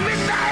every night.